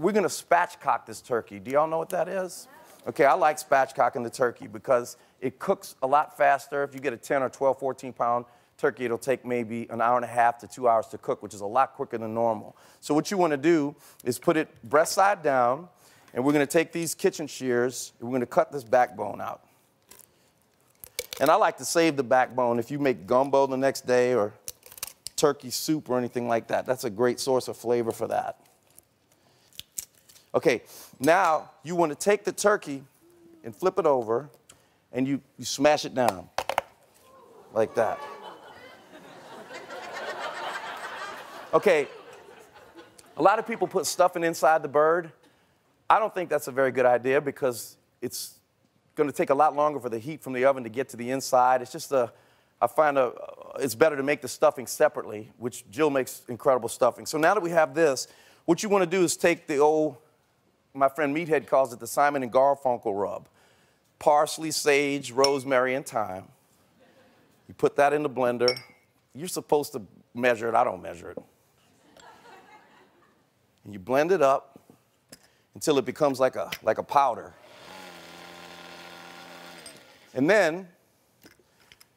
We're gonna spatchcock this turkey. Do y'all know what that is? Okay, I like spatchcocking the turkey because it cooks a lot faster. If you get a 10 or 12, 14 pound turkey, it'll take maybe an hour and a half to two hours to cook, which is a lot quicker than normal. So what you wanna do is put it breast side down, and we're gonna take these kitchen shears, and we're gonna cut this backbone out. And I like to save the backbone if you make gumbo the next day or turkey soup or anything like that. That's a great source of flavor for that. Okay, now you want to take the turkey and flip it over and you, you smash it down like that. Okay, a lot of people put stuffing inside the bird. I don't think that's a very good idea because it's going to take a lot longer for the heat from the oven to get to the inside. It's just a, I find a, it's better to make the stuffing separately, which Jill makes incredible stuffing. So now that we have this, what you want to do is take the old my friend Meathead calls it the Simon and Garfunkel rub. Parsley, sage, rosemary, and thyme. You put that in the blender. You're supposed to measure it. I don't measure it. And you blend it up until it becomes like a, like a powder. And then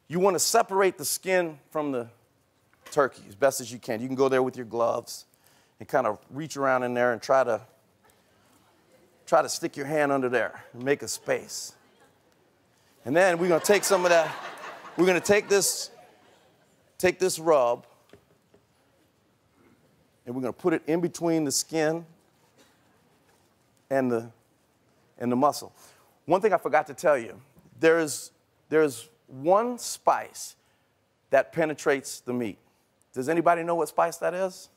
you want to separate the skin from the turkey as best as you can. You can go there with your gloves and kind of reach around in there and try to try to stick your hand under there and make a space. And then we're gonna take some of that, we're gonna take this, take this rub, and we're gonna put it in between the skin and the, and the muscle. One thing I forgot to tell you, there's, there's one spice that penetrates the meat. Does anybody know what spice that is?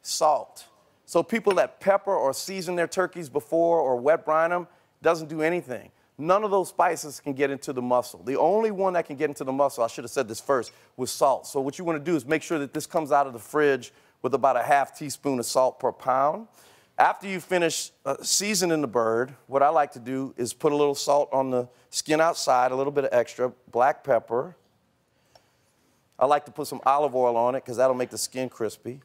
Salt. So people that pepper or season their turkeys before or wet brine them doesn't do anything. None of those spices can get into the muscle. The only one that can get into the muscle, I should have said this first, was salt. So what you want to do is make sure that this comes out of the fridge with about a half teaspoon of salt per pound. After you finish uh, seasoning the bird, what I like to do is put a little salt on the skin outside, a little bit of extra, black pepper. I like to put some olive oil on it because that'll make the skin crispy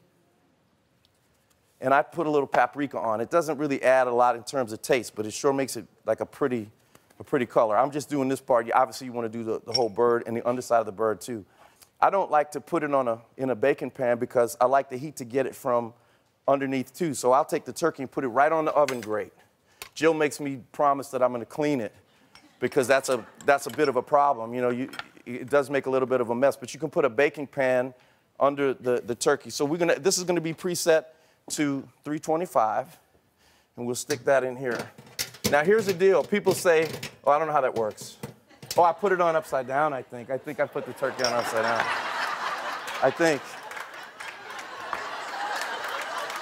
and I put a little paprika on. It doesn't really add a lot in terms of taste, but it sure makes it like a pretty, a pretty color. I'm just doing this part. You, Obviously, you want to do the, the whole bird and the underside of the bird too. I don't like to put it on a, in a baking pan because I like the heat to get it from underneath too. So I'll take the turkey and put it right on the oven grate. Jill makes me promise that I'm going to clean it because that's a, that's a bit of a problem. You know, you, it does make a little bit of a mess, but you can put a baking pan under the, the turkey. So we're gonna, this is going to be preset to 325, and we'll stick that in here. Now, here's the deal. People say, oh, I don't know how that works. Oh, I put it on upside down, I think. I think I put the turkey on upside down. I think.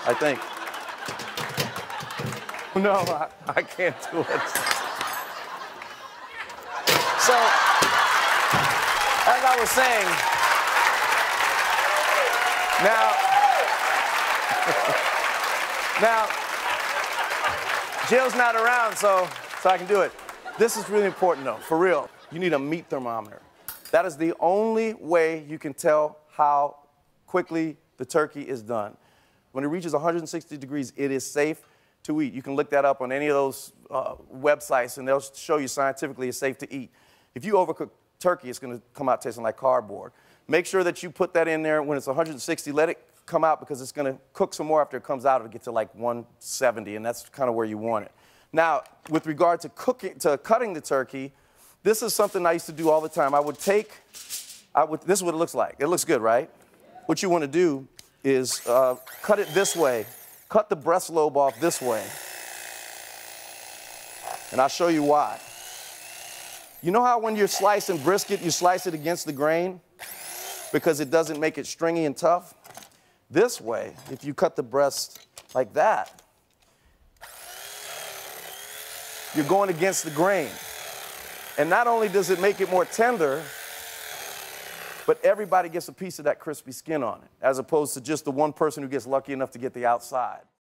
I think. No, I, I can't do it. So, as I was saying, now, now, Jill's not around, so, so I can do it. This is really important, though, for real. You need a meat thermometer. That is the only way you can tell how quickly the turkey is done. When it reaches 160 degrees, it is safe to eat. You can look that up on any of those uh, websites, and they'll show you scientifically it's safe to eat. If you overcook turkey, it's going to come out tasting like cardboard. Make sure that you put that in there when it's 160. Let it come out because it's going to cook some more after it comes out. It'll get to like 170, and that's kind of where you want it. Now, with regard to cooking, to cutting the turkey, this is something I used to do all the time. I would take, I would, this is what it looks like. It looks good, right? What you want to do is uh, cut it this way. Cut the breast lobe off this way. And I'll show you why. You know how when you're slicing brisket, you slice it against the grain because it doesn't make it stringy and tough? This way, if you cut the breast like that, you're going against the grain. And not only does it make it more tender, but everybody gets a piece of that crispy skin on it, as opposed to just the one person who gets lucky enough to get the outside.